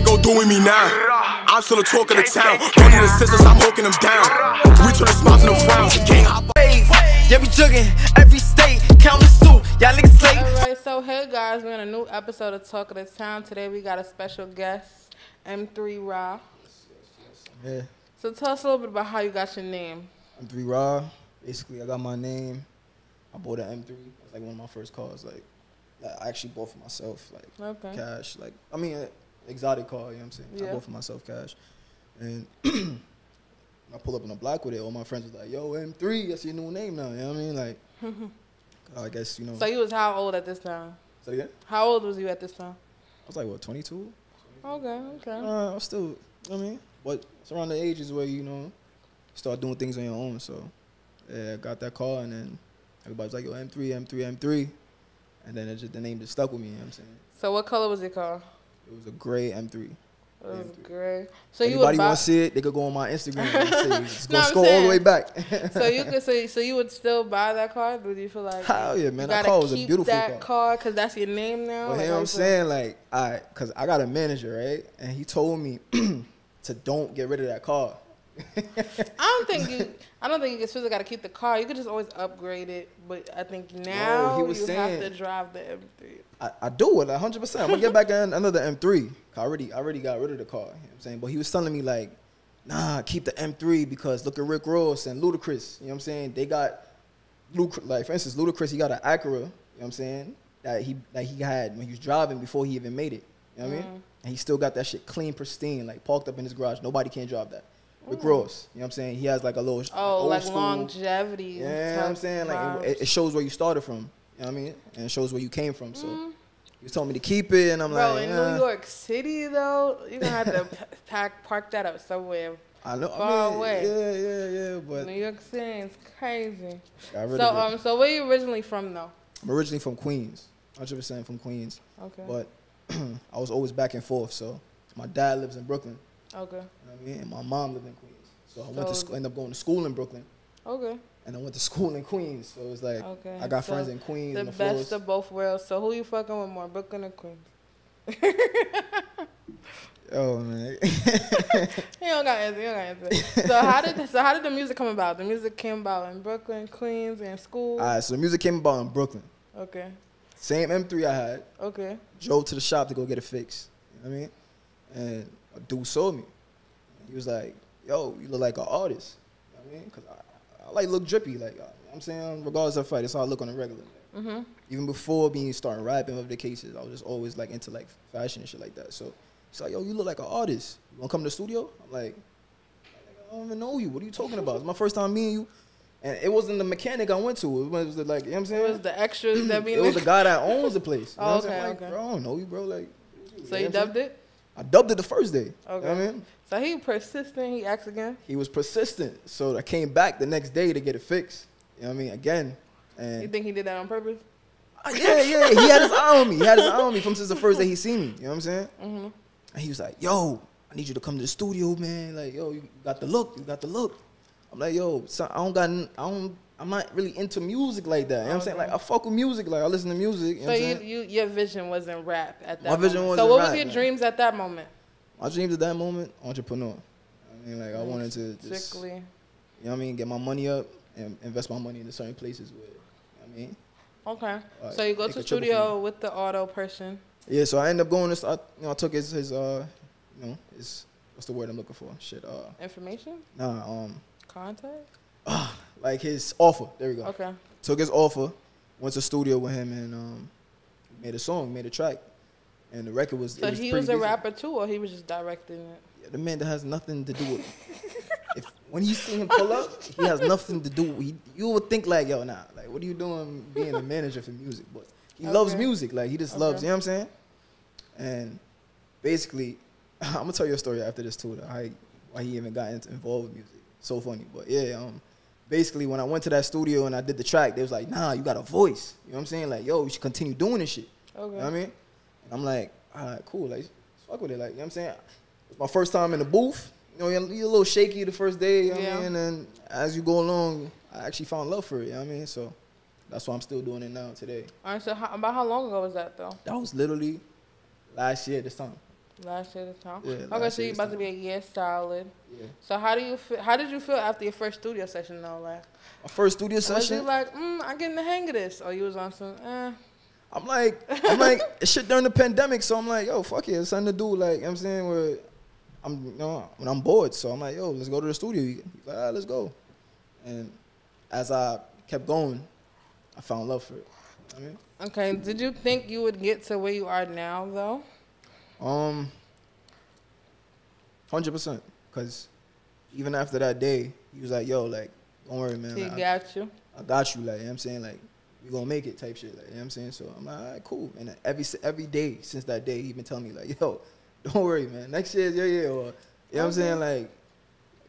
they gon' do with me now? I'm still the talk of the town. Don't need assistance, I'm hooking them down. We turn the smiles into frowns. You can't hop Wave, yeah, we jugging every state, countless two. Y'all niggas late. Alright, so hey guys, we're in a new episode of Talk of the Town. Today we got a special guest, M3 Rah. Yeah, So tell us a little bit about how you got your name. M3 Rah. Basically, I got my name. I bought an M3. It's like one of my first cars. Like, like, I actually bought for myself, like Okay. cash. Like, I mean, exotic car. You know what I'm saying? Yeah. I bought for myself cash, and I pull up in a block with it. All my friends was like, "Yo, M3, that's your new name now." You know what I mean? Like, I guess you know. So you was how old at this time? Say again? How old was you at this time? I was like, what, 22? Okay, okay. Uh, I was still, you know what I mean, but it's around the ages where you know start doing things on your own. So yeah, I got that car, and then everybody's like, "Yo, M3, M3, M3," and then it just the name just stuck with me. You know what I'm saying So what color was your car? It was a gray M3. It was M3. gray. So Anybody would want to see it? They could go on my Instagram. and see it. Just go No, scroll all the way back. so you could say so you would still buy that car? Would you feel like Hell yeah, man, that car was a beautiful that car because that's your name now? But Like, you know what I'm saying? Like, I, cause I got a manager, right? And he told me to don't get rid of that car. I don't think you. I don't think you just got to keep the car. You could just always upgrade it. But I think now he was you saying- have to drive the M3. I, I do it 100. percent I'm gonna get back in another M3. I already I already got rid of the car. You know what I'm saying, but he was telling me like, nah, keep the M3 because look at Rick Ross and Ludacris. You know what I'm saying? They got Luc- like for instance, Ludacris he got an Acura. You know what I'm saying? That he that he had when he was driving before he even made it. You know what I Mm. mean? And he still got that shit clean, pristine, like parked up in his garage. Nobody can drive that. Ross. You know what I'm saying? He has like a little Oh, old like school- longevity. yeah, you know what I'm saying? Like it, it shows where you started from. You know what I mean? And it shows where you came from. So he was telling me to keep it, and I'm Mm. Bro, like, in "Nah." New York City though, you're gonna have to pack park that up somewhere. I know. far I mean, away. Yeah, yeah, yeah. But New York City is crazy. So um, so where you originally from though? I'm originally from Queens, 100 percent from Queens. Okay. But I was always back and forth. So my dad lives in Brooklyn. Okay. You know what I mean? And my mom lived in Queens. So I went to So- school, ended up going to school in Brooklyn, Okay. and I went to school in Queens. So it was like Okay. I got So friends in Queens. The the best floors. of both worlds. So who you fucking with more, Brooklyn or Queens? Oh man. He don't got answer. He don't got answer. so how did so how did the music come about? The music came about in Brooklyn, Queens, and school. All right. So the music came about in Brooklyn. okay. Same M3 I had. Okay. drove to the shop to go get it fixed. You know what I mean? And a dude saw me. He was like, "Yo, you look like an artist." You know what I mean? Because I, I like look drippy. Like uh, I'm saying, regardless of fight, that's how I look on the regular. Mhm. Even before being starting rapping of the cases, I was just always like into like fashion and shit like that. So he's like, "Yo, you look like an artist. You wanna come to the studio?" I'm like, "I don't even know you. What are you talking about? It's my first time meeting you." And it wasn't the mechanic I went to. It was the, like, you know what I'm saying? It was the extras that be it was the guy that owns the place. You know Oh, what I'm saying? okay, Like, okay. bro, I don't know you, bro. Like, So you you know dubbed it. I dubbed it the first day. Okay. You know what I mean? So he persistent. He asked again. He was persistent. So I came back the next day to get it fixed. You know what I mean? Again. You think he did that on purpose? Uh, yeah, yeah, he had his eye on me. He had his eye on me from since the first day he seen me. You know what I'm saying? Mm-hmm. And he was like, yo, I need you to come to the studio, man. Like, yo, you got the look. You got the look. I'm like, yo, son, I don't got, I don't, I'm not really into music like that. You know what I'm saying? Like, I fuck with music. Like, I listen to music. You know So you, you your vision wasn't rap at that. My vision moment. wasn't So what rap, was your man. dreams at that moment? My dreams at that moment, entrepreneur. I mean, like, I wanted to just, Strictly. you know what I mean, get my money up and invest my money into certain places where, you know what I mean? Okay. Like, so you go to studio with the auto person. Yeah, so I ended up going to, I, you know, I took his, his, uh, you know, his, what's the word I'm looking for? Shit, uh, Information, nah, um, contact. Like his offer. There we go. Okay. Took his offer, went to studio with him, and um, made a song, made a track, and the record was. So was he was a decent. rapper too, or he was just directing it. Yeah, the man that has nothing to do with. if when you see him pull up, he has nothing to do. He, you would think like, yo, nah, like, what are you doing being a manager for music? But he loves music, like he just Okay. loves. You know what I'm saying? And basically, I'm gonna tell you a story after this too. though, How he, why he even got into, involved with music. So funny, but yeah. Um, basically, when I went to that studio and I did the track, they was like, nah, you got a voice. You know what I'm saying? Like, yo, you should continue doing this shit. Okay. You know what I mean? And I'm like, all right, cool. Like, fuck with it. Like, you know what I'm saying? It's my first time in the booth. You know, you're, you're a little shaky the first day. You know Yeah. I mean? And as you go along, I actually found love for it. You know what I mean? So that's why I'm still doing it now today. All right. So how, about how long ago was that though? That was literally last year this time. Last year this time. Yeah, okay, so you this about to be a year solid. Yeah. So how do you feel? How did you feel after your first studio session though? Like, My first studio was you session. like, mm, I'm getting the hang of this, or you was on some, eh? I'm like, I'm like, shit during the pandemic, so I'm like, yo, fuck it, it's something to do. Like, you know what I'm saying, where I'm, you know, when I'm bored, so I'm like, yo, let's go to the studio. He's like, ah, let's go. And as I kept going, I found love for it. You know what Okay. Did you think you would get to where you are now though? I um, hundred percent, because even after that day, he was like, yo, like, don't worry, man. He like, I- got you. I got you, like, you know what I'm saying? Like, we gonna make it type shit, like, you know what I'm saying? So I'm like, all right, cool. And every every day since that day, he been telling me, like, yo, don't worry, man. Next year's your year, or, you know what I'm saying? Like,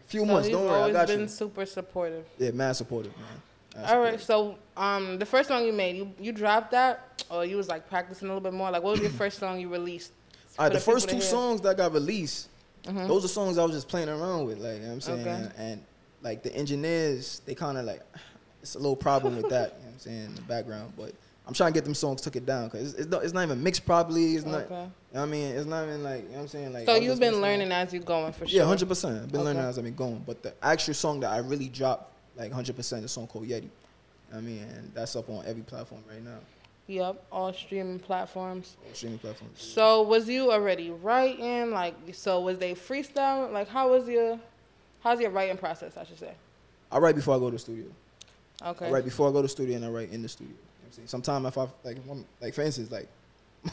a few So months, don't worry, I got you. always got been super supportive. Yeah, mad supportive, man. All right. So, um, the first song you made, you you dropped that, or you was like practicing a little bit more. Like, what was your first song you released? All right, the first two songs that got released, Mhm. those are songs I was just playing around with, like, you know what I'm saying? Okay. And, and, like, the engineers, they kind of like, it's a little problem with that, you know what I'm saying, in the background. But I'm trying to get them songs took it down, because it's, it's, not, it's not even mixed properly. It's not, Okay. you know what I mean? It's not even like, you know what I'm saying? Like, So you've been learning as you're going for sure. Yeah, hundred percent. I've been learning as I've been going. But the actual song that I really dropped, like hundred percent, the song called Yeti. I mean, and that's up on every platform right now, Yep. All streaming platforms. all streaming platforms. So was you already writing? Like, so was they freestyling? Like, how was your, how's your writing process? I should say. I write before I go to the studio. Okay. I write before I go to the studio, and I write in the studio. You know what I'm saying? Sometimes if I like, if I'm, like for instance, like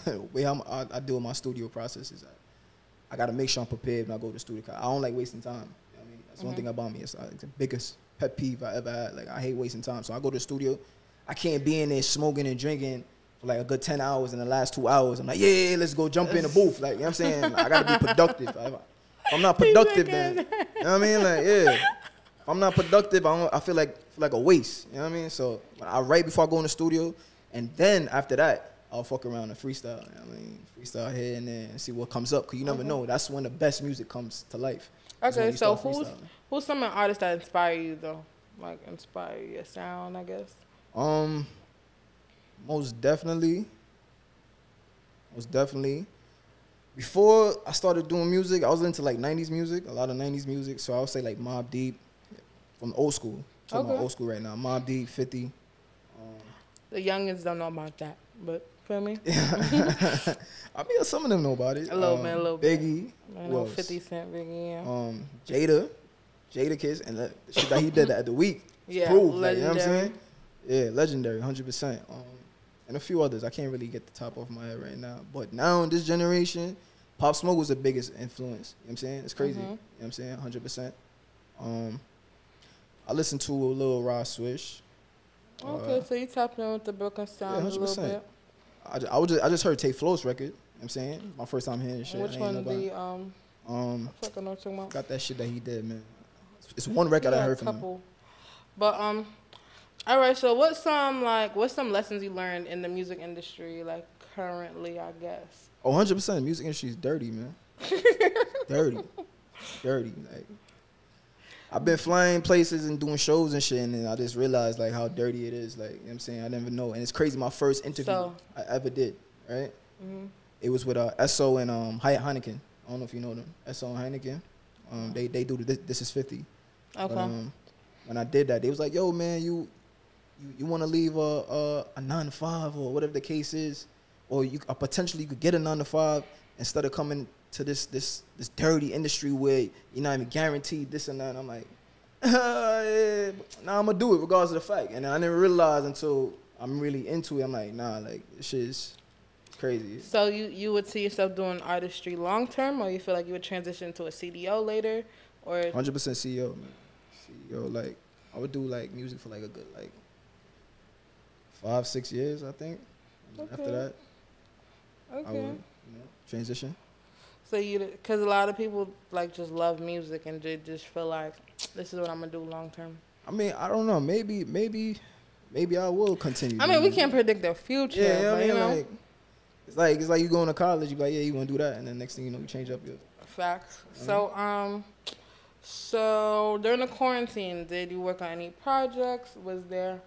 way I'm, I, I deal with my studio process is I, I got to make sure I'm prepared when I go to the studio. 'cause I don't like wasting time. You know I mean, that's one Mhm. thing about me. It's, it's the biggest pet peeve I ever had. Like I hate wasting time. So I go to the studio. I can't be in there smoking and drinking for like a good ten hours. In the last two hours, I'm like, yeah, yeah, yeah, let's go jump in the booth. Like you know what I'm saying, I got to be productive. If I'm not productive, then you know what I mean. Like yeah, if I'm not productive, I, don't, I feel like feel like a waste. You know what I mean? So I write before I go in the studio, and then after that, I'll fuck around and freestyle. You know what I mean, freestyle here and there and see what comes up. Cause you never Okay. know. That's when the best music comes to life. Okay. So who's who's some artists that inspire you though? Like inspire your sound, I guess. Um, most definitely. Most definitely. Before I started doing music, I was into like '90s music, a lot of '90s music. So I would say like Mobb Deep, from old school. Talking Okay. about old school right now. Mobb Deep, 50. Um, The youngins don't know about that, but feel me? I mean, some of them know about it. A little Um, bit, a little bit. Biggie, who know? Fifty Cent, Biggie. Yeah. um, Jada, Jadakiss, and the shit that he did at the week. Yeah, proved, like, you know what I'm saying? Yeah, legendary, hundred percent. Um, and a few others. I can't really get the top off my head right now. But now in this generation, Pop Smoke was the biggest influence. You know what I'm saying? It's crazy. Mhm. You know what I'm saying? Hundred percent. Um, I listened to a little Ross Swish. Okay, Uh, so you tapped in with the Brooklyn sound a little 100%. bit. I, ju- I, was just, I just heard Tate Flo's record. You know what I'm saying? My first time hearing shit. Which I one? The um, Um, I fucking know what you're talking about. got that shit that he did, man. It's one record Yeah, I heard from him. couple. But um, all right. So what's some like what's some lessons you learned in the music industry like currently? I guess. Oh, 100 percent. Music industry is dirty, man. dirty, dirty. Like I've been flying places and doing shows and shit, and then I just realized like how dirty it is. Like you know what I'm saying, I never know. And it's crazy. My first interview So- I ever did, right? Mhm. It was with uh, SO and um, Hyatt Heineken. I don't know if you know them. SO and Heineken. Um, they they do the this, this is 50. Okay. But, um, when I did that, they was like, "Yo, man, you you, you want to leave a, a a nine to five or whatever the case is, or you uh, potentially you could get a nine to five instead of coming to this this this dirty industry where you're not even guaranteed this and that." And I'm like, yeah, "Nah, I'm gonna do it regardless of the fact." And I didn't realize until I'm really into it. I'm like, "Nah, like this shit is crazy." so you you would see yourself doing artistry long term, or you feel like you would transition to a CEO later, or Hundred percent CEO, man. CEO, like I would do like music for like a good like five, six years, I think. And After Okay. that, I would, you know, transition. So you, because a lot of people like just love music and they just feel like this is what I'm gonna do long term. I mean, I don't know. Maybe, maybe, maybe I will continue. I mean, we can't predict the future, Yeah, but I mean, you know, like it's like it's like you going to college. You like, yeah, you want to do that, and then next thing you know, you change up your. facts. So um, so during the quarantine, did you work on any projects? Was there,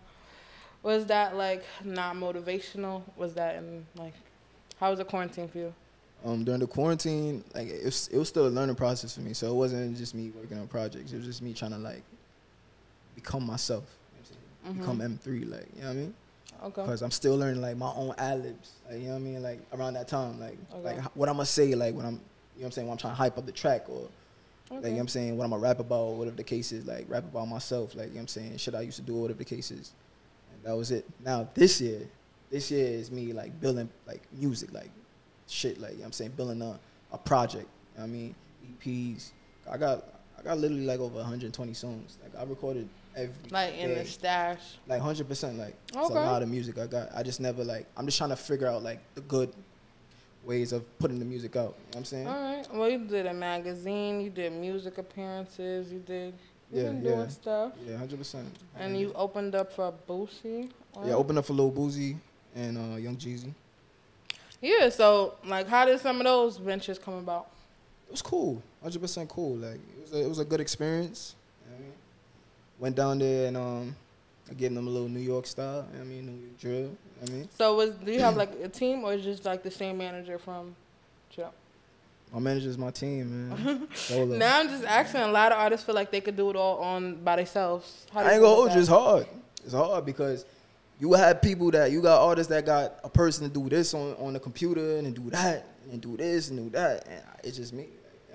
was that like not motivational? Was that in like, how was the quarantine for you? Um, during the quarantine, like it was, it was still a learning process for me. So it wasn't just me working on projects. It was just me trying to like become myself. You know what I'm saying? Become M3, like you know what I mean? Okay. Because I'm still learning like my own ad libs. Like you know what I mean? Like around that time, like Okay. like what I'm gonna say, like when I'm, you know what I'm saying, when I'm trying to hype up the track or. Like, you know what I'm saying, what I'm gonna rap about, whatever the case is, like rap about myself, like, you know what I'm saying, shit I used to do, whatever the case is. That was it. Now, this year, this year is me, like, building, like, music, like, shit, like, you know what I'm saying, building a, a project, you know what I mean, EPs. I got, I got literally, like, over 120 songs. Like, I recorded every Like in day. the stash. Like, 100%, like, it's a lot of music I got. I just never, like, I'm just trying to figure out, like, the good ways of putting the music out, you know what I'm saying? All right. Well, you did a magazine. You did music appearances. You did. Yeah, been yeah. stuff. Yeah, 100%. And you opened up for Boosie. Yeah, opened up for Lil Boosie and uh, Young Jeezy. Yeah. So, like, how did some of those ventures come about? It was cool, hundred percent cool. Like it was, a, it was a good experience. You know I mean, went down there and um, I gave them a little New York style. You know what I mean, New York drill. You know I mean, So, was do you have like a team or just like the same manager from? Chill. My manager's my team, man. Now I'm just asking. A lot of artists feel like they could do it all on by themselves. How I ain't gonna hold you. It's hard. It's hard because you have people that you got artists that got a person to do this on, on the computer and do that and do this and do that, and it's just me.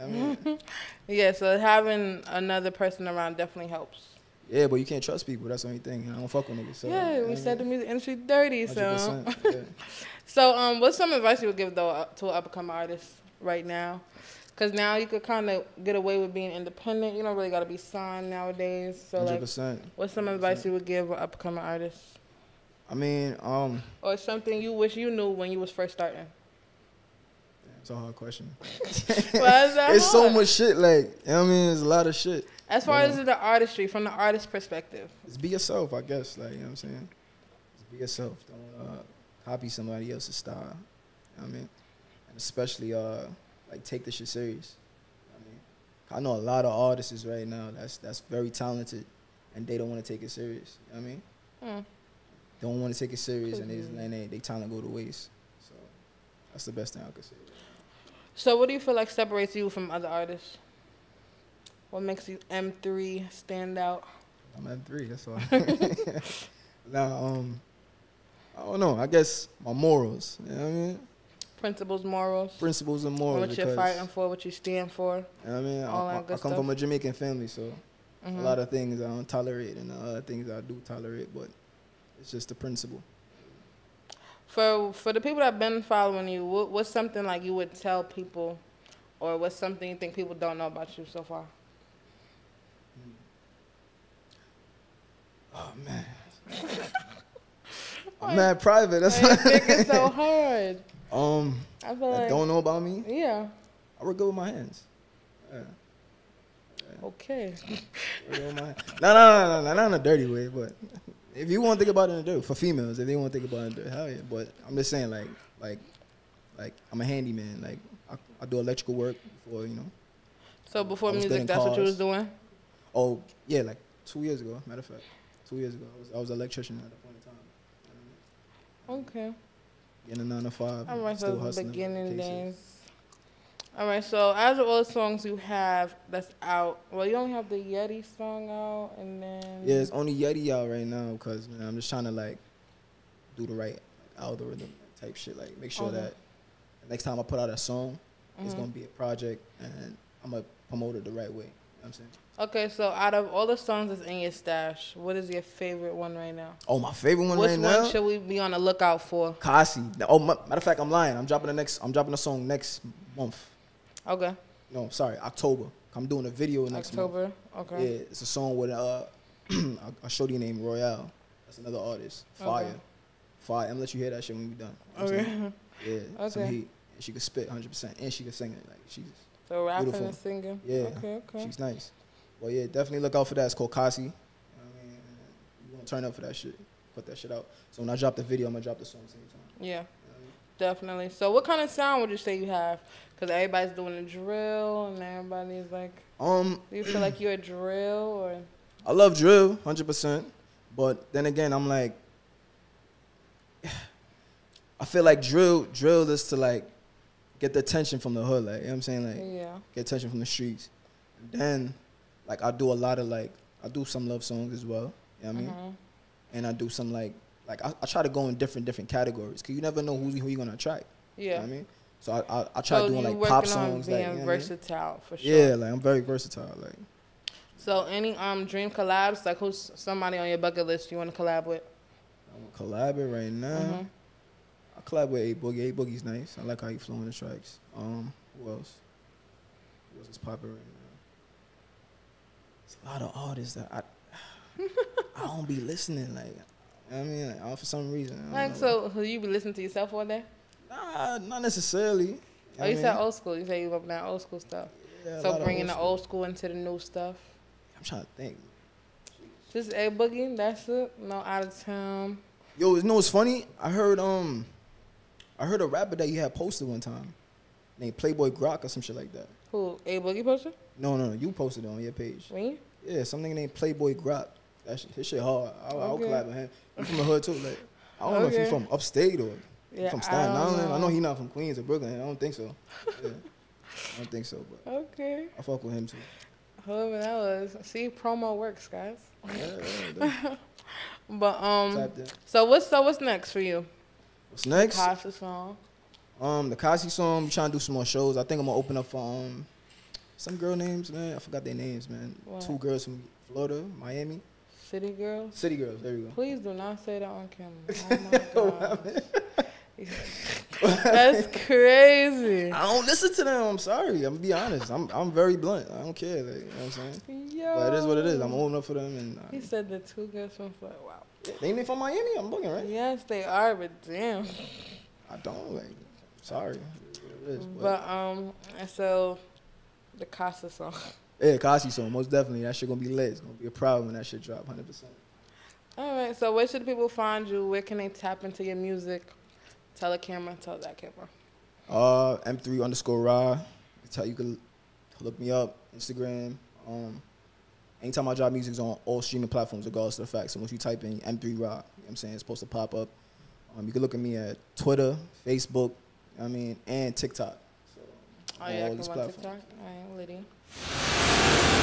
I mean, Yeah. So having another person around definitely helps. yeah, but you can't trust people. That's the only thing. I don't fuck with niggas. So, yeah, we I said the music industry dirty. So, yeah. so um, what's some advice you would give though uh, to an up and coming artist right now? Because now you could kind of get away with being independent. You don't really got to be signed nowadays. So Hundred like, percent. what's some advice you would give an up and coming artist, I mean, um, or something you wish you knew when you was first starting? it's a hard question. Why is that it's so much shit. Like, you know what I mean? It's a lot of shit. As far as the artistry, from the artist perspective. Just be yourself, I guess. Like, you know what I'm saying? Just be yourself. Don't uh, copy somebody else's style. You know what I mean? And especially, uh, like, take this shit serious. You know what I mean, I know a lot of artists right now that's that's very talented, and they don't want to take it serious. You know what I mean? Mm. Don't want to take it serious, and they just Mhm. they, they talent go to waste. So that's the best thing I could say. So, what do you feel like separates you from other artists? What makes you M3 stand out? I'm at three. That's all. now, um, I don't know. I guess my morals. You know what I mean? Principles, morals, Principles and morals. what you're fighting for, what you stand for. You know what I mean? I, that I- I come stuff. from a Jamaican family, so Mhm. a lot of things I don't tolerate, and other things I do tolerate. But it's just the principle. For for the people that have been following you, what, what's something like you would tell people, or what's something you think people don't know about you so far? Oh man. I'm mad private. That's thinking so hard? Um. I feel that like don't know about me. yeah. I work good with my hands. Yeah. Okay. work good with my hands. No, no, no, no, no, not in a dirty way, but if you want to think about it in a dirty, for females, if they want to think about it dirty, hell yeah. But I'm just saying, like, like, like, I'm a handyman. Like, I, I do electrical work before, you know. So before was good music, that's what you cars. was doing. Oh, yeah, like two years ago. Matter of fact, two years ago, I was, I was an electrician at a point in time. Okay. Getting a nine to five. All right, still so beginning days. All right, so as of all the songs you have that's out, well, you only have the Yeti song out, and then Yeah, it's only Yeti out right now because man, I'm just trying to like do the right algorithm type shit. Like make sure Okay. that next time I put out a song, it's Mhm. gonna be a project and I'm gonna promote it the right way. You know what I'm saying? Okay, so out of all the songs that's in your stash, what is your favorite one right now? Oh, my favorite one Which right one now, should we be on the lookout for? Kasi. Oh, ma- matter of fact, I'm lying. I'm dropping the next. I'm dropping a song next month. Okay, No, sorry, October. I'm doing a video next month. October. Okay. Yeah, it's a song with uh, a, a shorty named Royale. That's another artist. Fire. Okay. Fire. I'm gonna let you hear that shit when we done. You know what I'm saying? Okay. Yeah, some Okay. heat. And she could spit 100%, and she could sing it. Like she's, So rapping Beautiful. and singing. yeah, Okay. Okay. she's nice. Well, yeah, definitely look out for that. It's called Kasi. You know I mean, you want to turn up for that shit. Put that shit out. So when I drop the video, I'm gonna drop the song at the same time. Yeah, You know I mean? definitely. So what kind of sound would you say you have? Because everybody's doing a drill, and everybody's like, Um, do you feel like you're a drill or? I love drill, hundred percent. But then again, I'm like, I feel like drill, drill is to like get the attention from the hood, like you know what I'm saying, like Yeah. get attention from the streets. And then, like I do a lot of like I do some love songs as well. You know what I mean? Mhm. And I do some like like I, I try to go in different different categories because you never know who's who you're gonna attract. You know Yeah. what I mean? So I I, I try so doing like pop on songs, being like you know I mean? versatile for sure. Yeah, like I'm very versatile. Like So any um dream collabs? Like who's somebody on your bucket list you want to collab with? I'm collabing right now. Mhm. I collab with A Boogie. A Boogie's nice. I like how he flowing the tracks. Um, who else? Who else is popping right now? A lot of artists that I I don't be listening. Like, you know what I mean, like, uh, for some reason. Like know. so, you be listening to yourself all day? Nah, not necessarily. Oh, you said old school. You said you up now old school stuff. Yeah, so bringing the old school into the new stuff. I'm trying to think. Just a boogie. That's it. No out of town. Yo, you know what's funny? I heard um, I heard a rapper that you had posted one time, named Playboy Grok or some shit like that. Who a boogie poster? No, no, no, you posted it on your page. Me? Yeah, something named Playboy Grok. That shit, his shit hard. I'll, I'll Okay. collab with him. He's from the hood too. Like, I don't know if Okay. he's from upstate or Yeah, from Staten don't Island. I know know. he's not from Queens or Brooklyn. I don't think so. Yeah. I don't think so, but Okay. I fuck with him too. Whoever that was. See, promo works, guys. Yeah. But um, so what's so what's next for you? What's next? Casa song. Um, the Kasi song. I'm trying to do some more shows. I think I'm gonna open up for um, some girl names, man. I forgot their names, man. What? Two girls from Florida, Miami, City Girls. City Girls. There you go. Please do not say that on camera. Oh my god. That's crazy. I don't listen to them. I'm sorry. I'm gonna be honest. I'm I'm very blunt. I don't care. Like, you know what I'm saying? Yo. But it is what it is. I'm old enough for them, and uh, He said the two girls from Florida. Wow. they ain't from Miami. I'm looking right. Yes, they are, but damn. I don't like. Sorry. It is what it is, but, But um, so the Casa song. yeah, Kasi song most definitely. That shit gonna be lit. It's gonna be a problem when that shit drop. Hundred percent. All right. So where should people find you? Where can they tap into your music? Tell the camera. Tell that camera. Uh, M3 underscore Rah. Tell you can look me up Instagram. Um, anytime I drop music, it's on all streaming platforms, regardless of the fact. So once you type in M3 Rah, you know what I'm saying it's supposed to pop up. Um, you can look at me at Twitter, Facebook, I mean, and TikTok. So, Oh yeah, all these platforms. TikTok. All right, Liddy.